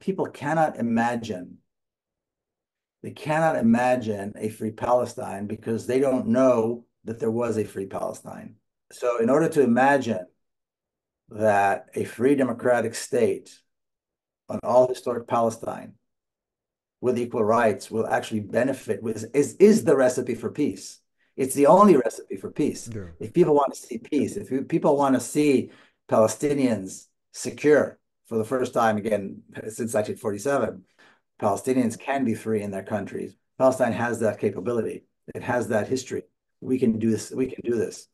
people cannot imagine they cannot imagine a free Palestine because they don't know that there was a free Palestine. So, in order to imagine that a free democratic state on all historic Palestine with equal rights will actually benefit with is is the recipe for peace. It's the only recipe for peace. Yeah. If people want to see peace, if people want to see Palestinians secure for the first time again since 1947, Palestinians can be free in their countries. Palestine has that capability. It has that history. We can do this. We can do this.